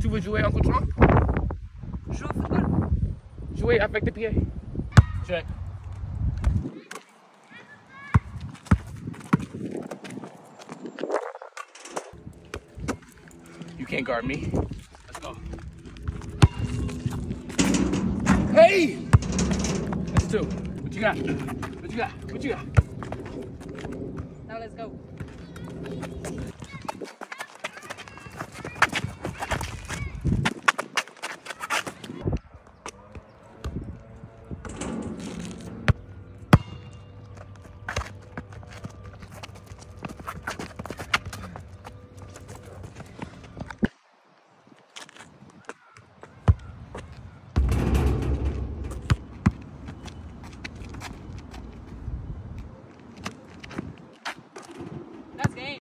Tu veux jouer en contre Jouer au football. Jouer avec tes pieds. Check. You can't guard me. Let's go. Hey! That's two. What you got? What you got? What you got? Now let's go.